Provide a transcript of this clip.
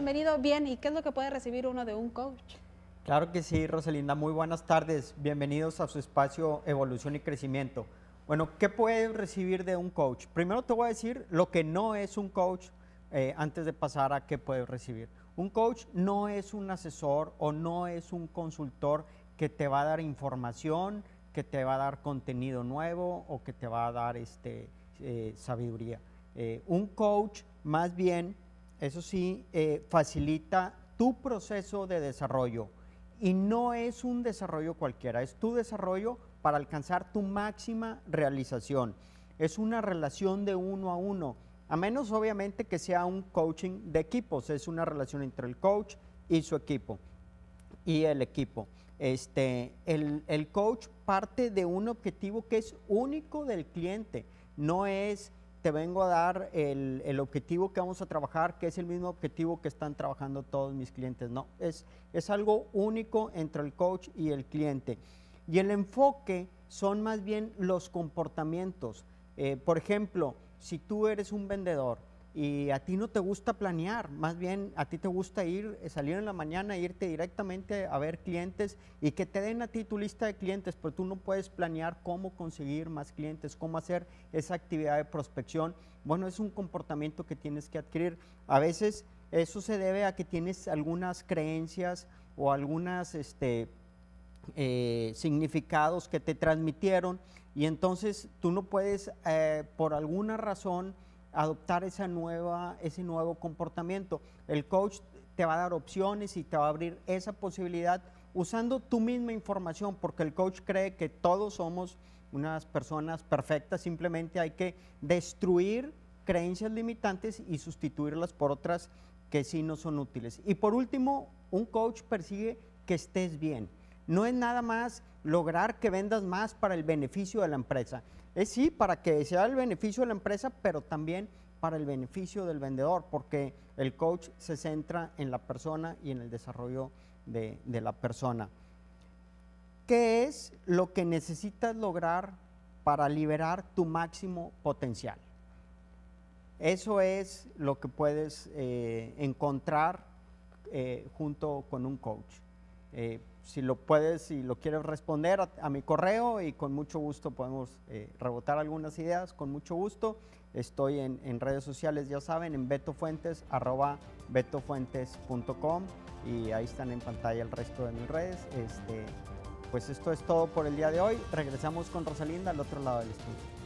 bienvenido. Bien, ¿y qué es lo que puede recibir uno de un coach? Claro que sí, Rosalinda, muy buenas tardes. Bienvenidos a su espacio Evolución y Crecimiento. Bueno, ¿qué puedes recibir de un coach? Primero te voy a decir lo que no es un coach eh, antes de pasar a qué puedes recibir. Un coach no es un asesor o no es un consultor que te va a dar información, que te va a dar contenido nuevo o que te va a dar este, eh, sabiduría. Eh, un coach más bien, eso sí, facilita tu proceso de desarrollo y no es un desarrollo cualquiera, es tu desarrollo para alcanzar tu máxima realización. Es una relación de uno a uno, a menos obviamente que sea un coaching de equipos, es una relación entre el coach y su equipo y el equipo. Este, el, el coach parte de un objetivo que es único del cliente, no es te vengo a dar el, objetivo que vamos a trabajar, que es el mismo objetivo que están trabajando todos mis clientes. No, es, es algo único entre el coach y el cliente. Y el enfoque son más bien los comportamientos. Eh, por ejemplo, si tú eres un vendedor y a ti no te gusta planear, más bien a ti te gusta ir, eh, salir en la mañana, irte directamente a ver clientes y que te den a ti tu lista de clientes, pero tú no puedes planear cómo conseguir más clientes, cómo hacer esa actividad de prospección. Bueno, es un comportamiento que tienes que adquirir. A veces eso se debe a que tienes algunas creencias o algunas este, eh, significados que te transmitieron y entonces tú no puedes, eh, por alguna razón, adoptar esa nueva, ese nuevo comportamiento. El coach te va a dar opciones y te va a abrir esa posibilidad usando tu misma información, porque el coach cree que todos somos unas personas perfectas, simplemente hay que destruir creencias limitantes y sustituirlas por otras que sí no son útiles. Y por último, un coach persigue que estés bien. No es nada más lograr que vendas más para el beneficio de la empresa. Es sí para que sea el beneficio de la empresa, pero también para el beneficio del vendedor, porque el coach se centra en la persona y en el desarrollo de, la persona. ¿Qué es lo que necesitas lograr para liberar tu máximo potencial? Eso es lo que puedes eh, encontrar eh, junto con un coach. Eh, si lo puedes, si lo quieres responder a, mi correo y con mucho gusto podemos eh, rebotar algunas ideas, con mucho gusto. Estoy en, redes sociales, ya saben, en betofuentes, arroba betofuentes.com y ahí están en pantalla el resto de mis redes. Este, pues esto es todo por el día de hoy. Regresamos con Rosalinda al otro lado del estudio.